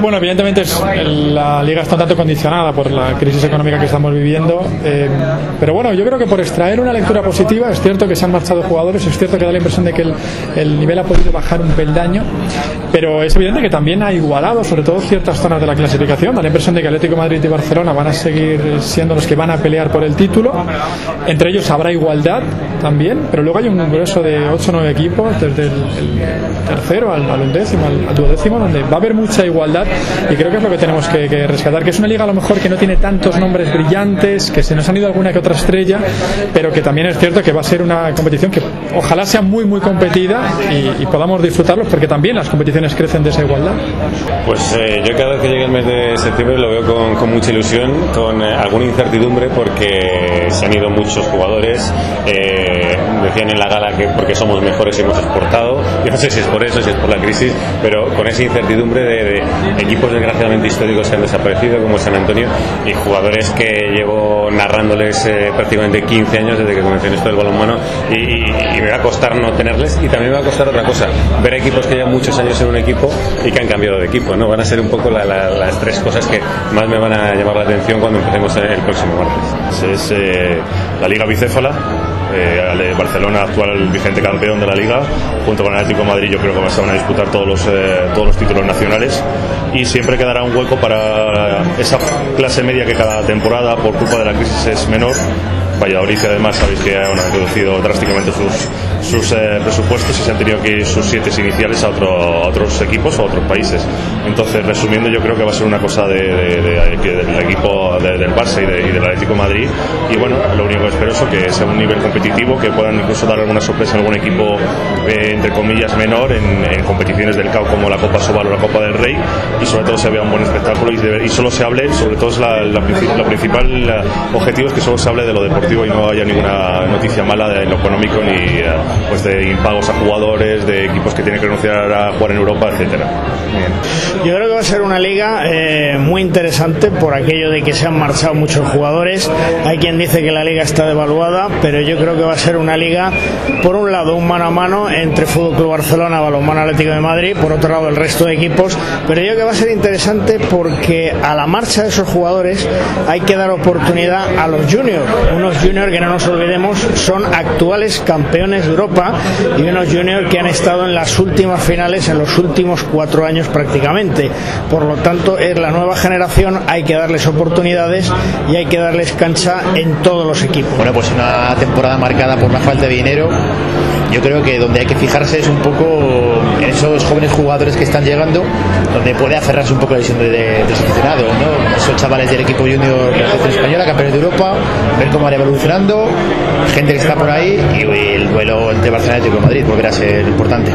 Bueno, evidentemente es- la liga está un tanto condicionada por la crisis económica que estamos viviendo, eh, pero bueno, yo creo que por extraer una lectura positiva, es cierto que se han marchado jugadores, es cierto que da la impresión de que el, el nivel ha podido bajar un peldaño, pero es evidente que también ha igualado, sobre todo ciertas zonas de la clasificación, da la impresión de que Atlético Madrid y Barcelona van a seguir siendo los que van a pelear por el título, entre ellos habrá igualdad también, pero luego hay un grueso de 8 o 9 equipos, desde el, el tercero al, al undécimo, al, al duodécimo, donde va a haber mucha igualdad y creo que es lo que tenemos que, que rescatar, que es una liga a lo mejor que no tiene tantos nombres brillantes, que se nos han ido alguna que otra estrella, pero que también es cierto que va a ser una competición que ojalá sea muy muy competida y, y podamos disfrutarlos porque también las competiciones crecen de esa igualdad. Pues eh, yo cada vez que llegue el mes de septiembre lo veo con, con mucha ilusión, con eh, alguna incertidumbre porque se han ido muchos jugadores. eh, decían en la gala que porque somos mejores hemos exportado. Yo no sé si es por eso, si es por la crisis, pero con esa incertidumbre de, de equipos desgraciadamente históricos que han desaparecido, como San Antonio, y jugadores que llevo narrándoles eh, prácticamente 15 años desde que comencé en esto del balonmano y, y- y me va a costar no tenerles y también me va a costar otra cosa, ver equipos que llevan muchos años en un equipo y que han cambiado de equipo, ¿no? Van a ser un poco la- la- las tres cosas que más me van a llamar la atención cuando empecemos el próximo martes. Es eh, la Liga Bicéfala. eh, el Barcelona, actual vigente campeón de la Liga, junto con el Atlético de Madrid, yo creo que van a disputar todos los, eh, todos los títulos nacionales y siempre quedará un hueco para esa clase media que cada temporada, por culpa de la crisis, es menor. Valladolid, además, sabéis que han reducido drásticamente sus, sus eh, presupuestos y se han tenido que ir sus siete iniciales a, otro- a otros equipos o a otros países. Entonces, resumiendo, yo creo que va a ser una cosa de, de- equipo del Barça y, de- y del Atlético de Madrid. Y bueno, lo único que espero es que sea un nivel competitivo, que puedan incluso dar alguna sorpresa en algún equipo, eh, entre comillas, menor en, en competiciones del CAO como la Copa Sobal o la Copa del Rey. Y sobre todo se vea un buen espectáculo y, de- y solo se hable, sobre todo es la, la lo principal eh, objetivo es que solo se hable de lo deportivo y no haya ninguna noticia mala de lo económico ni eh, pues de impagos a jugadores, de equipos que tienen que renunciar a jugar en Europa, etcétera. Yo creo que va a ser una liga eh, muy interesante por aquello de que se han muchos jugadores. Hay quien dice que la liga está devaluada, pero yo creo que va a ser una liga, por un lado, un mano a mano entre Fútbol Club Barcelona, Balonmano Atlético de Madrid, por otro lado, el resto de equipos. Pero yo creo que va a ser interesante porque a la marcha de esos jugadores hay que dar oportunidad a los juniors. Unos juniors que no nos olvidemos son actuales campeones de Europa y unos juniors que han estado en las últimas finales en los últimos cuatro años prácticamente. Por lo tanto, es la nueva generación, hay que darles oportunidades y hay que darles cancha en todos los equipos. Bueno, pues una temporada marcada por la falta de dinero. Yo creo que donde hay que fijarse es un poco en esos jóvenes jugadores que están llegando, donde puede aferrarse un poco la visión de, de, ¿no? Esos chavales del equipo junior de la selección española, campeones de Europa, ver cómo va evolucionando, gente que está por ahí y el duelo entre Barcelona y Madrid volverá a ser importante.